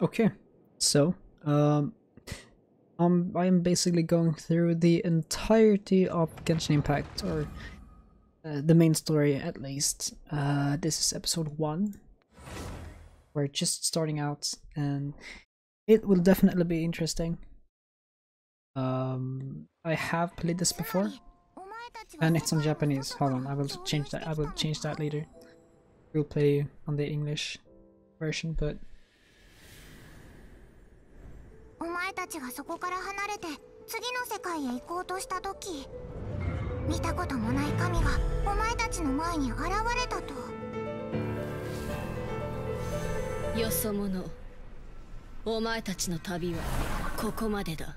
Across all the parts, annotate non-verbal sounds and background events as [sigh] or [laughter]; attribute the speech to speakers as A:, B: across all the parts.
A: Okay, so um, um, I am basically going through the entirety of Genshin Impact, or uh, the main story at least. Uh, this is episode one. We're just starting out, and it will definitely be interesting. Um, I have played this before, and it's in Japanese. Hold on, I will change that. I will change that later. We'll play on the English version, but
B: お前たちがそこから離れて次の世界へ行こうとした時見たこともない神がお前たちの前に現れたと。
C: よそ者お前たちの旅はここまでだ。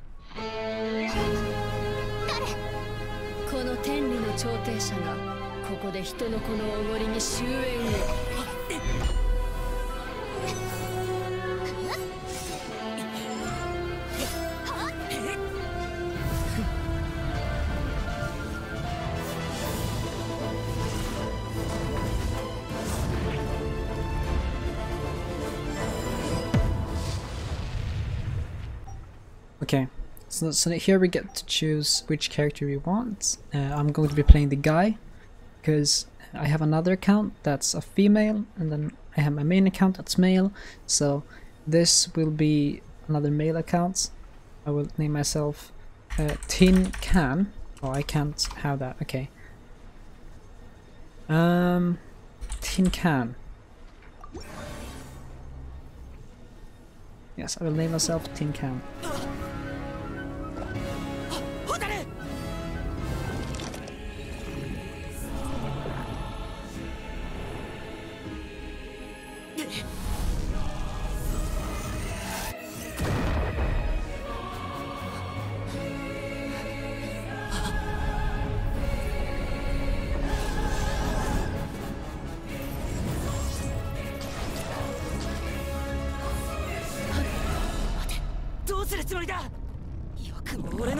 C: この天理の調停者がここで人の子のおごりに終焉を
A: Okay, so, so here we get to choose which character we want. Uh, I'm going to be playing the guy, because I have another account that's a female, and then I have my main account that's male, so this will be another male account. I will name myself uh, Tin Can. Oh, I can't have that, okay. Um, Tin Can. Yes, I will name myself Tin Can.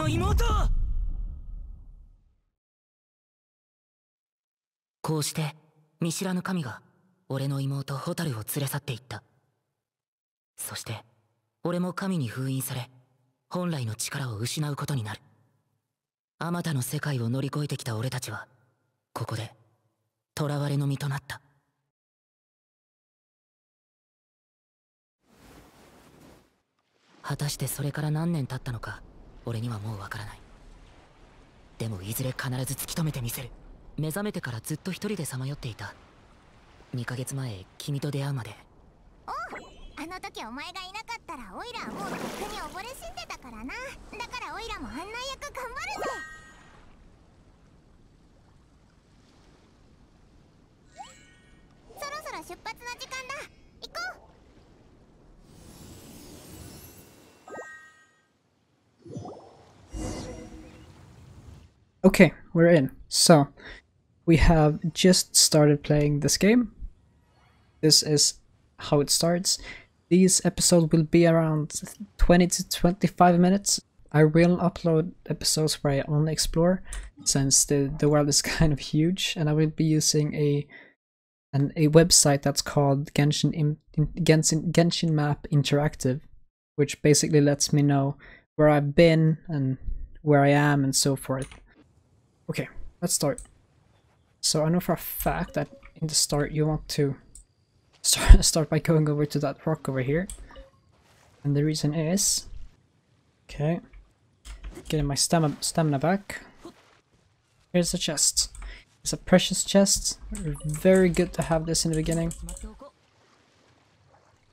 D: の妹。こうして見知らぬ神が俺の妹ホタルを連れ去っていった。そして俺も神に封印され本来の力を失うことになる。あまたの世界を乗り越えてきた俺たちはここで囚われの身となった。果たしてそれから何年経ったのか俺にはもうわからない。でもいずれ必ず突き止めてみせる。目覚めてからずっと一人でさまよっていた。2ヶ月前君と出会うまで。
B: おうあの時お前がいなかったらオイラはもうとっくに溺れ死んでたからな。だからオイラも案内役頑張るぜ。そろそろ出発の時間だ。行こう。
A: Okay, we're in. So, we have just started playing this game. This is how it starts. These episodes will be around 20 to 25 minutes. I will upload episodes where I only explore, since the, the world is [laughs] kind of huge, and I will be using a an, a website that's called Genshin, in, Genshin Genshin Map Interactive, which basically lets me know where I've been and where I am and so forth. Okay, let's start. So I know for a fact that in the start you want to start, [laughs] start by going over to that rock over here. And the reason is... Okay. Getting my stamina, stamina back. Here's a chest. It's a precious chest. Very good to have this in the beginning.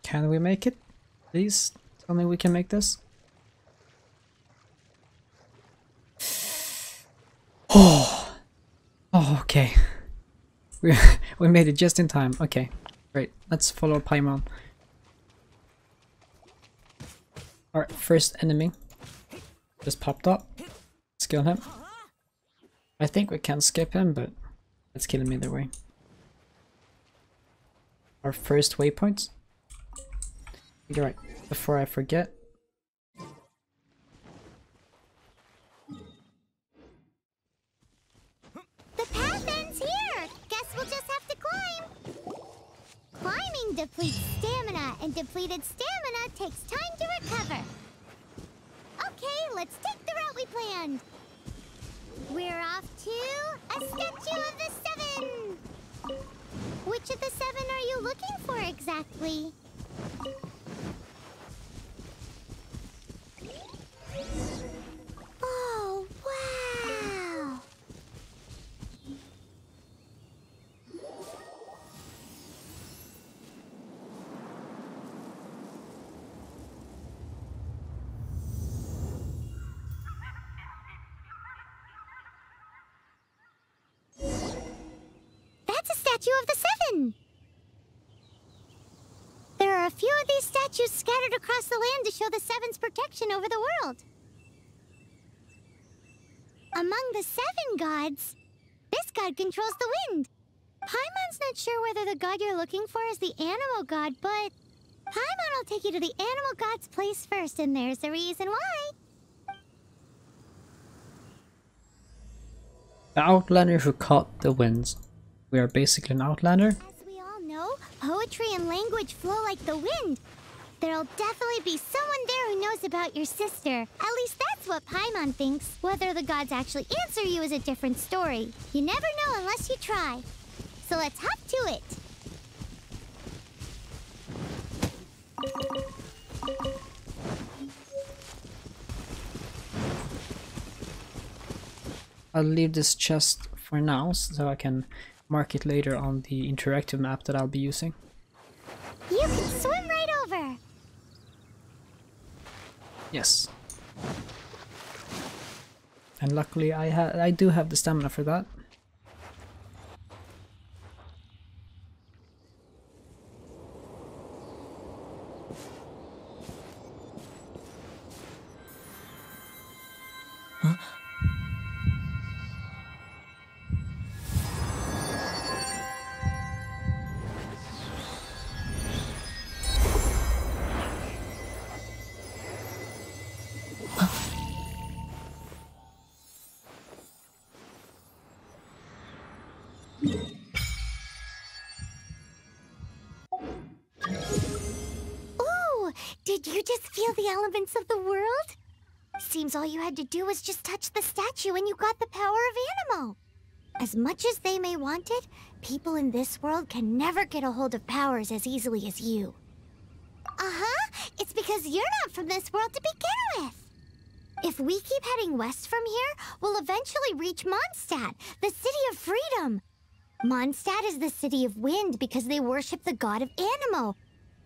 A: Can we make it? Please tell me we can make this. Oh, oh, okay. We [laughs] we made it just in time. Okay, great. Let's follow Paimon. Right, first enemy just popped up. Let's kill him. I think we can skip him, but let's kill him either way. Our first waypoint. You're right. Before I forget,
B: Climbing depletes stamina, and depleted stamina takes time to recover. Okay, let's take the route we planned. We're off to a statue of the seven. Which of the seven are you looking for exactly? Scattered across the land to show the Seven's protection over the world. Among the seven gods, this god controls the wind. Paimon's not sure whether the god you're looking for is the Anemo god, but Paimon will take you to the Anemo god's place first, and there's the reason why.
A: The Outlander who caught the winds. We are basically an Outlander.
B: As we all know, poetry and language flow like the wind. There'll definitely be someone there who knows about your sister. At least that's what Paimon thinks. Whether the gods actually answer you is a different story. You never know unless you try. So let's hop to it.
A: I'll leave this chest for now so I can mark it later on the interactive map that I'll be using.
B: You can swim right over.
A: Yes. And luckily I ha I do have the stamina for that.
B: Did you just feel the elements of the world? Seems all you had to do was just touch the statue and you got the power of Anemo. As much as they may want it, people in this world can never get a hold of powers as easily as you. Uh-huh. It's because you're not from this world to begin with. If we keep heading west from here, we'll eventually reach Mondstadt, the city of freedom. Mondstadt is the city of wind because they worship the god of Anemo.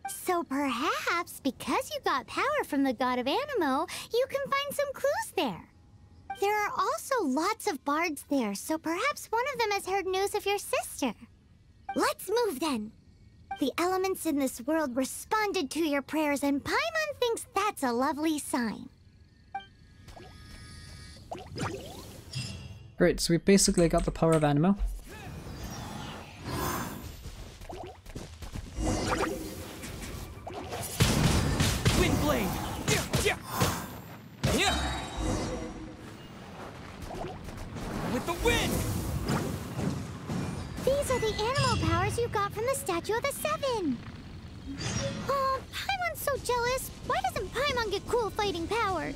B: So perhaps, because you got power from the god of Anemo, you can find some clues there. There are also lots of bards there, so perhaps one of them has heard news of your sister. Let's move then. The elements in this world responded to your prayers, and Paimon thinks that's a lovely sign.
A: Great, so we basically got the power of
B: Anemo. You got from the Statue of the Seven. Oh, Paimon's so jealous. Why doesn't Paimon get cool fighting powers?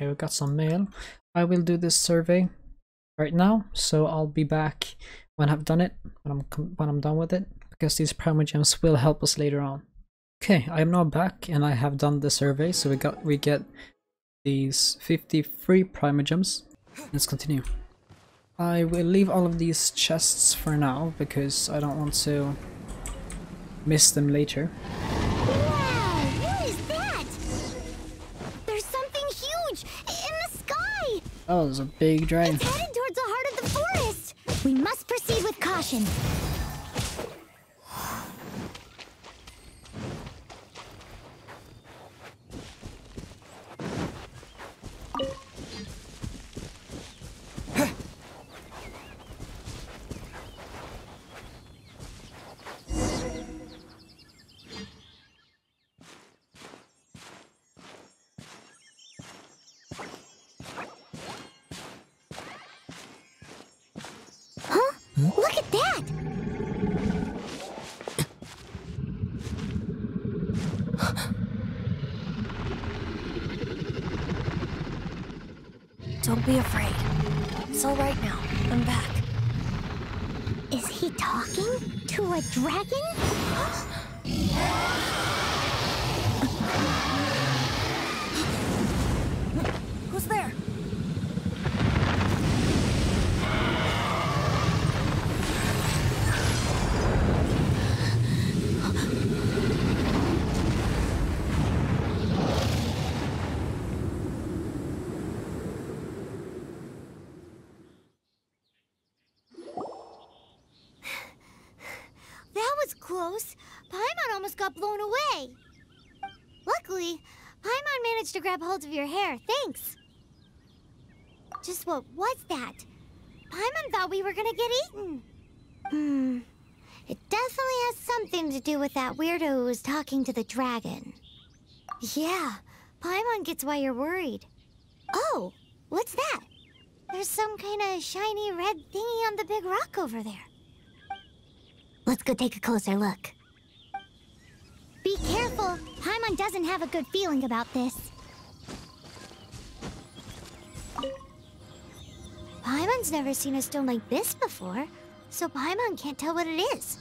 A: Okay, we got some mail. I will do this survey right now, so I'll be back when I've done it, when I'm when I'm done with it, because these primogems will help us later on. Okay, I am now back and I have done the survey, so we got we get these 50 free primogems. Let's continue. I will leave all of these chests for now because I don't want to miss them later. Oh, there's a big dragon.
B: It's headed towards the heart of the forest. We must proceed with caution.
E: Don't be afraid. It's all right now. I'm back.
B: Is he talking to a dragon? [gasps]
E: Who's there?
B: That was close. Paimon almost got blown away. Luckily, Paimon managed to grab hold of your hair. Thanks. Just what was that? Paimon thought we were gonna get eaten. Hmm. It definitely has something to do with that weirdo who was talking to the dragon. Yeah, Paimon gets why you're worried. Oh, what's that? There's some kind of shiny red thingy on the big rock over there. Let's go take a closer look. Be careful. Paimon doesn't have a good feeling about this. Paimon's never seen a stone like this before, so Paimon can't tell what it is.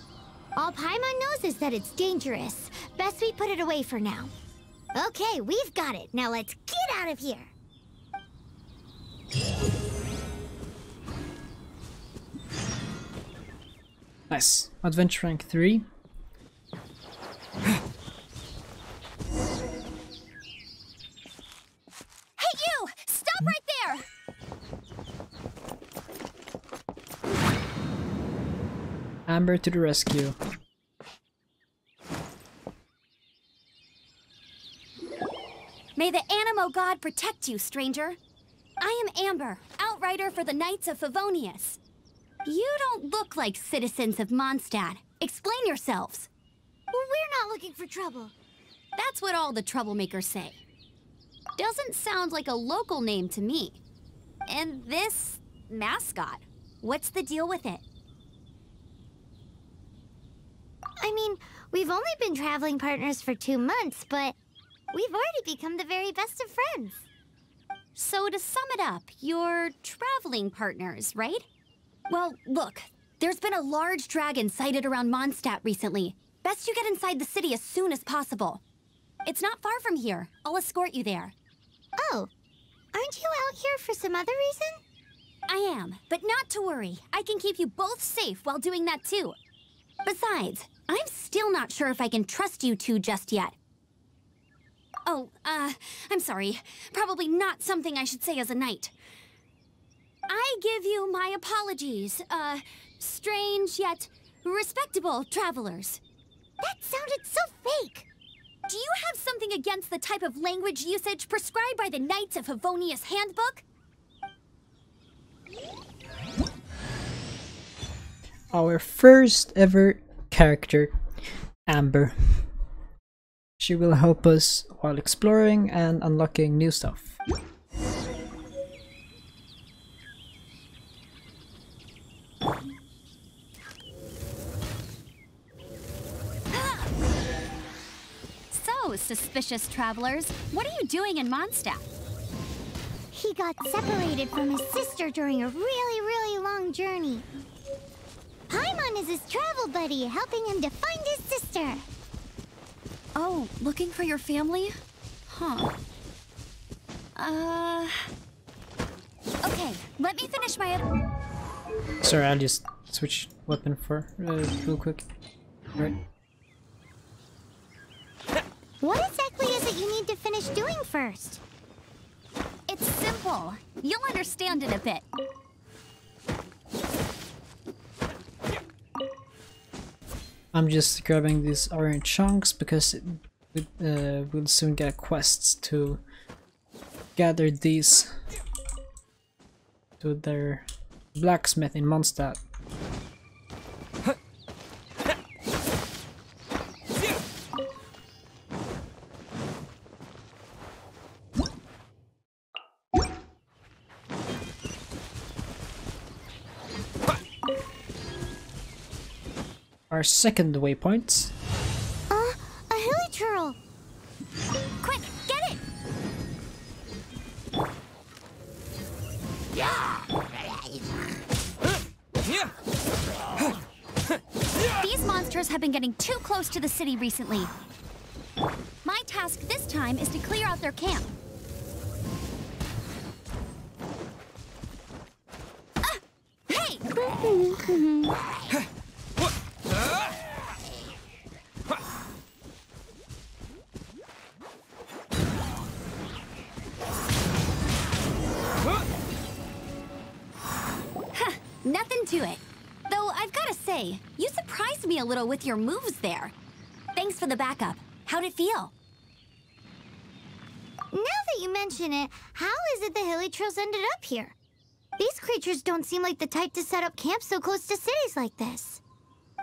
B: All Paimon knows is that it's dangerous. Best we put it away for now. Okay, we've got it. Now let's get out of here.
A: Nice. Adventure rank 3.
E: Hey, you! Stop right there!
A: Amber to the rescue.
E: May the Anemo God protect you, stranger. I am Amber, outrider for the Knights of Favonius. You don't look like citizens of Mondstadt. Explain yourselves.
B: We're not looking for trouble.
E: That's what all the troublemakers say. Doesn't sound like a local name to me. And this mascot, what's the deal with it?
B: I mean, we've only been traveling partners for two months, but we've already become the very best of friends.
E: So, to sum it up, you're traveling partners, right? Well, look, there's been a large dragon sighted around Mondstadt recently. Best you get inside the city as soon as possible. It's not far from here. I'll escort you there.
B: Oh, aren't you out here for some other reason?
E: I am, but not to worry. I can keep you both safe while doing that too. Besides, I'm still not sure if I can trust you two just yet. Oh, uh, I'm sorry. Probably not something I should say as a knight. I give you my apologies, uh, strange yet respectable travelers.
B: That sounded so fake.
E: Do you have something against the type of language usage prescribed by the Knights of Favonius Handbook?
A: Our first ever character, Amber. She will help us while exploring and unlocking new stuff.
E: So, suspicious travelers, what are you doing in Mondstadt?
B: He got separated from his sister during a really, really long journey. Paimon is his travel buddy, helping him to find his sister.
E: Oh, looking for your family? Huh. Uh. Okay, let me finish my.
A: Sorry, I'll just switch weapon for uh, real quick. Right.
B: What exactly is it you need to finish doing first?
E: It's simple. You'll understand in a bit.
A: I'm just grabbing these orange chunks because it, it, uh, we'll soon get quests to gather these to their blacksmith in Mondstadt. Our second waypoint.
B: Uh, a hilly hilichurl.
E: Quick, get it! These monsters have been getting too close to the city recently. My task this time is to clear out their camp. Ah! Hey! Little with your moves there. Thanks for the backup. How'd it feel?
B: Now that you mention it, how is it the hilichurls ended up here? These creatures don't seem like the type to set up camp so close to cities like this.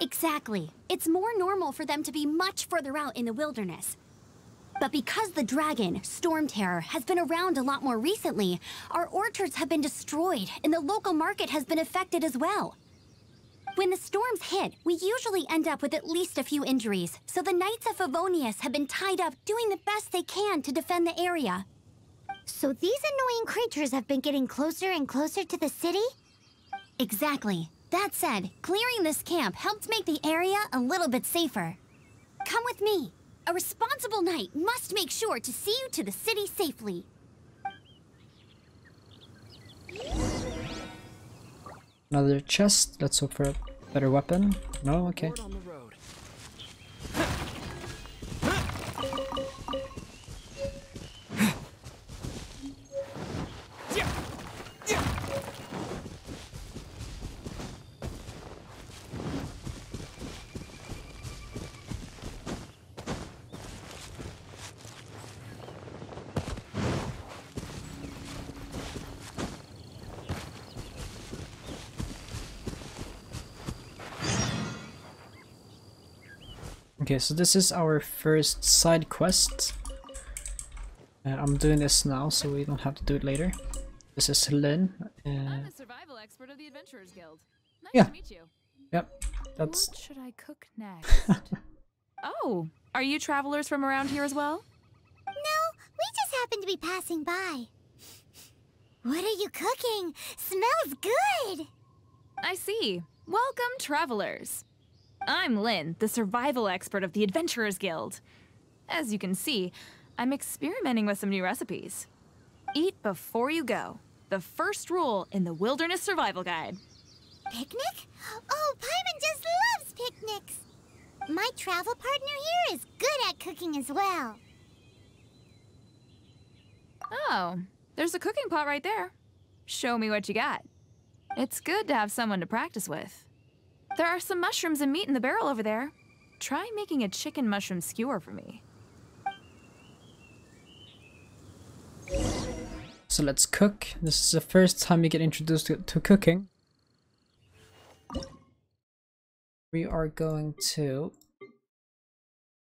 E: Exactly. It's more normal for them to be much further out in the wilderness. But because the dragon, Storm Terror, has been around a lot more recently, our orchards have been destroyed and the local market has been affected as well. When the storms hit, we usually end up with at least a few injuries, so the Knights of Favonius have been tied up doing the best they can to defend the area.
B: So these annoying creatures have been getting closer and closer to the city?
E: Exactly. That said, clearing this camp helped make the area a little bit safer. Come with me. A responsible knight must make sure to see you to the city safely.
A: Another chest. Let's hope for a better weapon. No, okay. Okay, so this is our first side quest. Uh, I'm doing this now, so we don't have to do it later. This is Lynn. Uh,
F: I'm a survival expert of the Adventurers Guild. Nice
A: Yeah.
F: to meet you.
A: yep, that's
F: What should I cook [laughs] next? oh, are you travelers from around here as well?
B: No, we just happen to be passing by. What are you cooking? Smells good!
F: I see. Welcome, travelers. I'm Lynn, the survival expert of the Adventurers Guild. As you can see, I'm experimenting with some new recipes. Eat before you go. The first rule in the Wilderness Survival Guide.
B: Picnic? Oh, Paimon just loves picnics! My travel partner here is good at cooking as well.
F: Oh, there's a cooking pot right there. Show me what you got. It's good to have someone to practice with. There are some mushrooms and meat in the barrel over there. Try making a chicken mushroom skewer for me.
A: so. Let's cook. This is the first time we get introduced to, to cooking. We are going to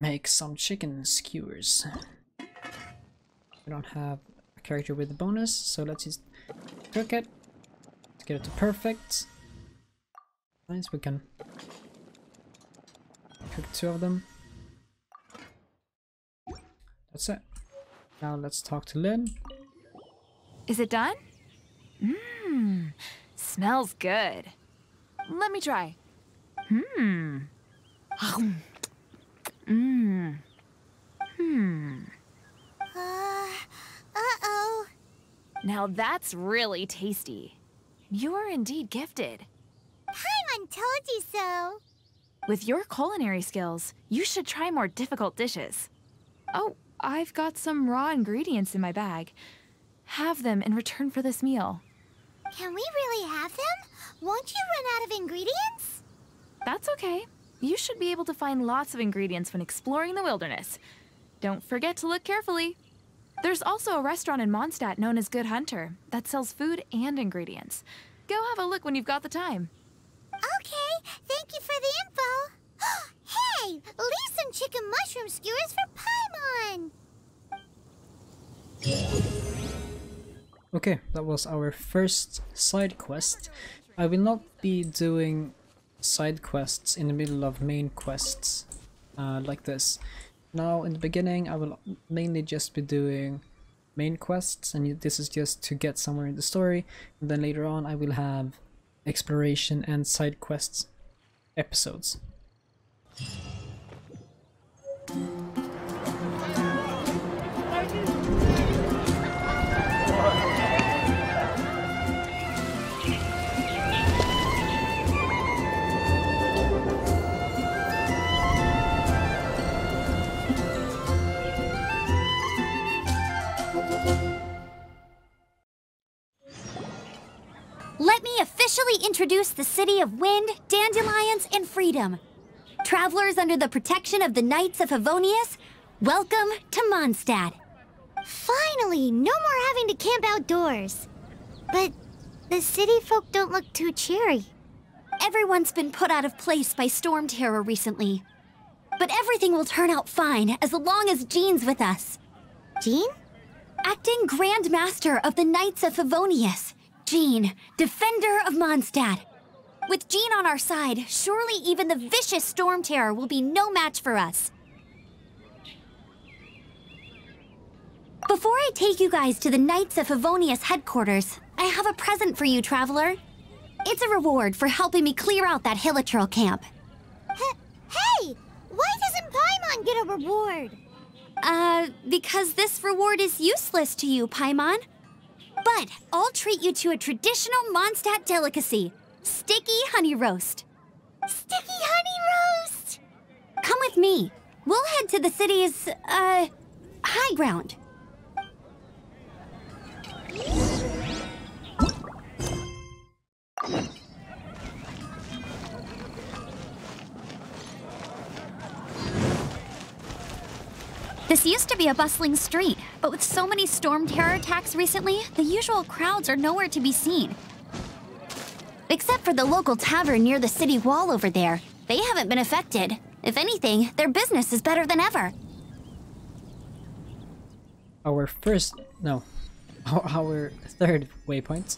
A: make some chicken skewers. We don't have a character with a bonus, so let's just cook it. Let's get it to perfect. Nice, we can cook two of them. That's it. Now let's talk to Lynn.
F: Is it done? Mmm, smells good. Let me try. Hmm. Mmm. Hmm.
B: Uh, uh-oh.
F: Now that's really tasty. You're indeed gifted.
B: Paimon told you so.
F: With your culinary skills, you should try more difficult dishes. Oh, I've got some raw ingredients in my bag. Have them in return for this meal.
B: Can we really have them? Won't you run out of ingredients?
F: That's okay. You should be able to find lots of ingredients when exploring the wilderness. Don't forget to look carefully. There's also a restaurant in Mondstadt known as Good Hunter that sells food and ingredients. Go have a look when you've got the time.
B: Okay, thank you for the info. [gasps] hey, leave some chicken mushroom skewers for Paimon.
A: Okay, that was our first side quest. I will not be doing side quests in the middle of main quests, uh, like this. Now in the beginning I will mainly just be doing main quests and this is just to get somewhere in the story and then later on I will have exploration and side quests episodes.
E: Introduce the city of wind, dandelions, and freedom. Travelers under the protection of the Knights of Favonius, welcome to Mondstadt.
B: Finally, no more having to camp outdoors. But the city folk don't look too cheery.
E: Everyone's been put out of place by storm terror recently. But everything will turn out fine as long as Jean's with us.
B: Jean?
E: Acting Grand Master of the Knights of Favonius, Jean, Defender of Mondstadt. With Jean on our side, surely even the vicious storm terror will be no match for us. Before I take you guys to the Knights of Favonius headquarters, I have a present for you, Traveler. It's a reward for helping me clear out that Hilichurl camp.
B: H- hey! Why doesn't Paimon get a reward?
E: Uh, because this reward is useless to you, Paimon. But I'll treat you to a traditional Mondstadt delicacy, sticky honey roast.
B: Sticky honey roast!
E: Come with me. We'll head to the city's, uh, high ground. This used to be a bustling street, but with so many storm terror attacks recently, the usual crowds are nowhere to be seen. Except for the local tavern near the city wall over there. They haven't been affected. If anything, their business is better than ever.
A: Our first, no, [laughs] our, third waypoint.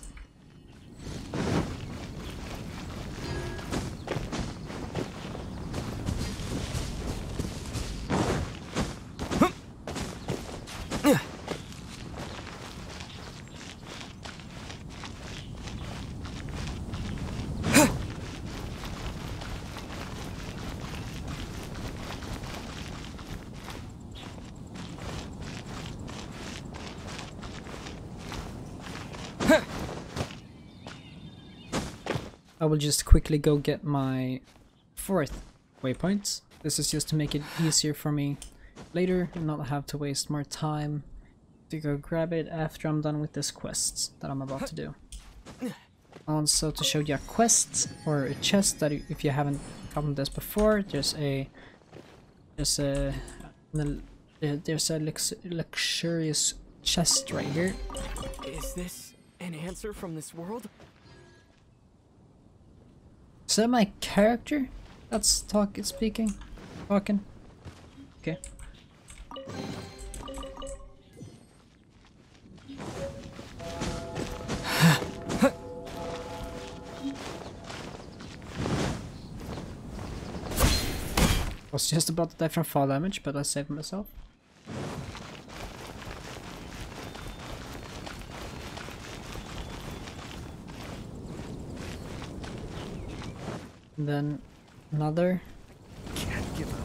A: Will just quickly go get my fourth waypoint. This is just to make it easier for me later and not have to waste more time to go grab it after I'm done with this quest that I'm about to do. Also to show you a quest or a chest that if you haven't gotten this before, there's a there's a uh, there's a lux luxurious chest right here.
G: Is this an answer from this world?
A: Is that my character that's talk speaking? Talking? Okay. [sighs] Was just about to die from fall damage, but I saved myself. Then another.
G: Can't give up.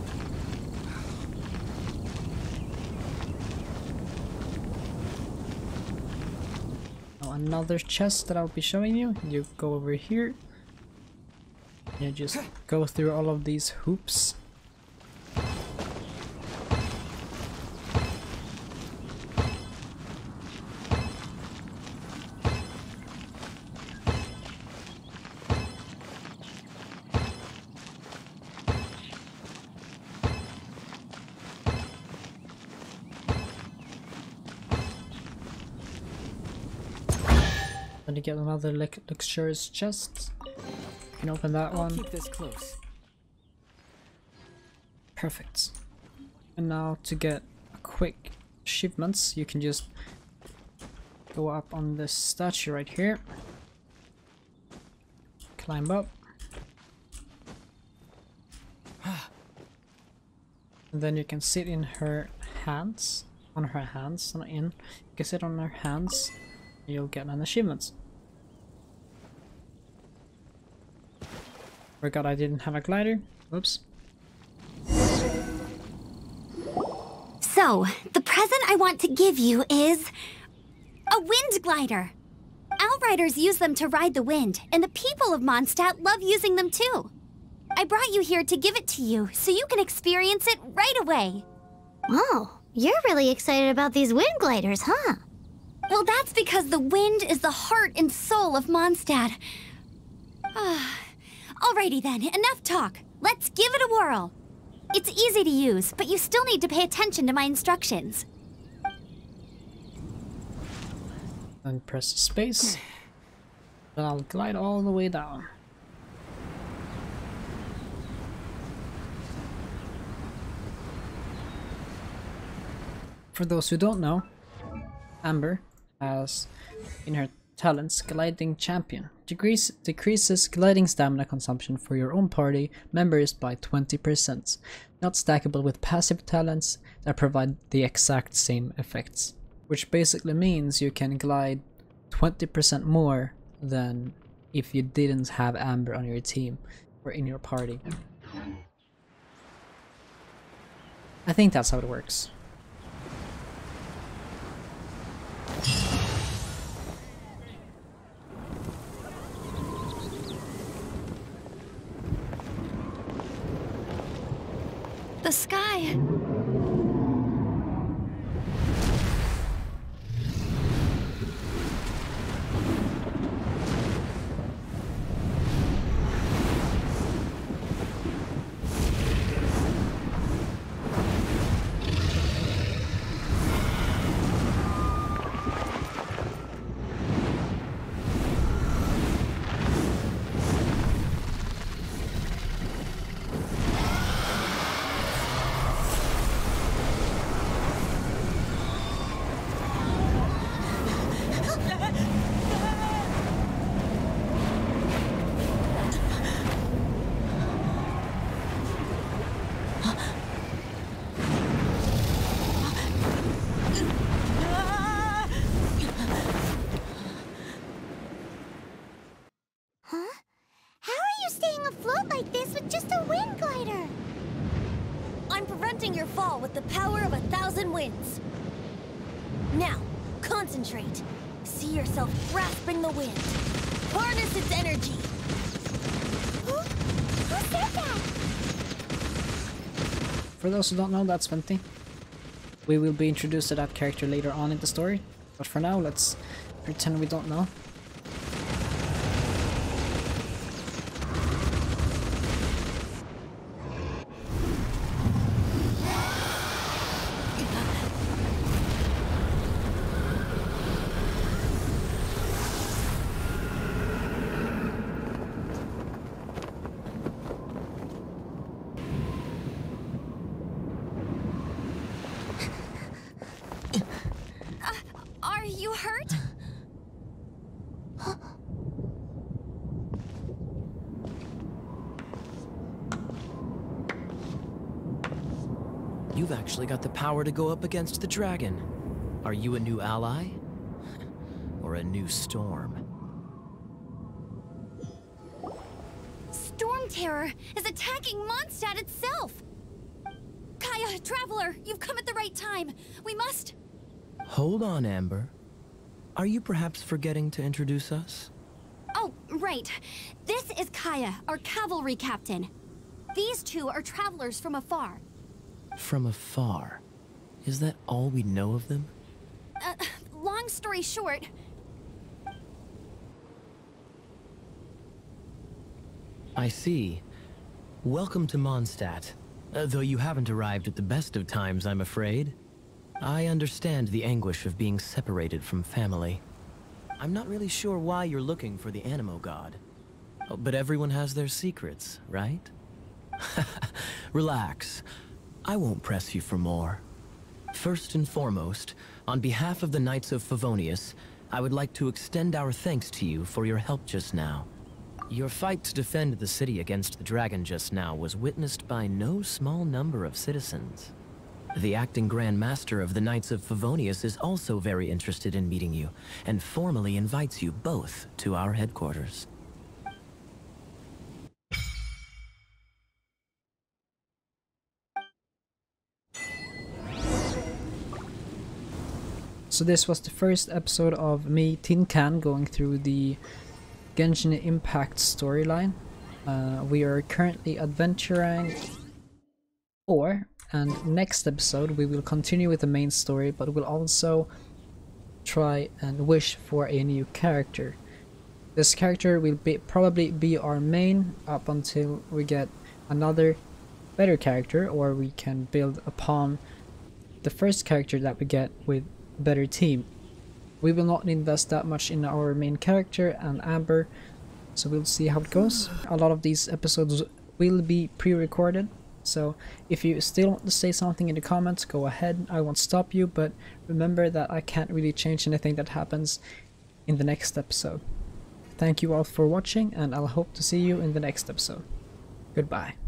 A: Now another chest that I'll be showing you. You go over here. You just go through all of these hoops. to get another luxurious chest. You can open that
G: I'll
A: one.
G: Keep this close.
A: Perfect. And now to get quick shipments, you can just go up on this statue right here. Climb up. [sighs] And then you can sit in her hands, on her hands, not in. You can sit on her hands, you'll get an achievement. Forgot I didn't have a glider. Whoops.
E: So, the present I want to give you is a wind glider. Outriders use them to ride the wind, and the people of Mondstadt love using them too. I brought you here to give it to you so you can experience it right away.
B: Oh, you're really excited about these wind gliders, huh?
E: Well, that's because the wind is the heart and soul of Mondstadt. Ah, Alrighty then, enough talk. Let's give it a whirl. It's easy to use, but you still need to pay attention to my instructions.
A: And press space. Then I'll glide all the way down. For those who don't know, Amber has in her talents Gliding Champion. Decrease, decreases gliding stamina consumption for your own party members by 20%. Not stackable with passive talents that provide the exact same effects. Which basically means you can glide 20% more than if you didn't have Amber on your team or in your party. I think that's how it works.
E: The sky.
A: For those who don't know, that's Venti. We will be introduced to that character later on in the story, but for now, let's pretend we don't know.
E: Are you hurt?
G: You've actually got the power to go up against the dragon. Are you a new ally? [laughs] Or a new storm?
E: Storm Terror is attacking Mondstadt itself! Kaeya, Traveler, you've come at the right time. We must...
G: Hold on, Amber. Are you perhaps forgetting to introduce us?
E: Oh, right. This is Kaeya, our cavalry captain. These two are travelers from afar.
G: From afar. Is that all we know of them?
E: Uh, long story short,
G: I see. Welcome to Mondstadt. Uh, though you haven't arrived at the best of times, I'm afraid. I understand the anguish of being separated from family. I'm not really sure why you're looking for the Anemo God. Oh, but everyone has their secrets, right? [laughs] Relax. I won't press you for more. First and foremost, on behalf of the Knights of Favonius, I would like to extend our thanks to you for your help just now. Your fight to defend the city against the dragon just now was witnessed by no small number of citizens. The acting Grand Master of the Knights of Favonius is also very interested in meeting you, and formally invites you both to our headquarters.
A: So this was the first episode of me, Tin Can, going through the Genshin Impact storyline. Uh, we are currently adventuring 4, and next episode we will continue with the main story, but we'll also try and wish for a new character. This character will be probably be our main up until we get another better character, or we can build upon the first character that we get with better team. We will not invest that much in our main character and Amber, so we'll see how it goes. A lot of these episodes will be pre-recorded, so if you still want to say something in the comments, go ahead, I won't stop you, but remember that I can't really change anything that happens in the next episode. Thank you all for watching, and I'll hope to see you in the next episode. Goodbye.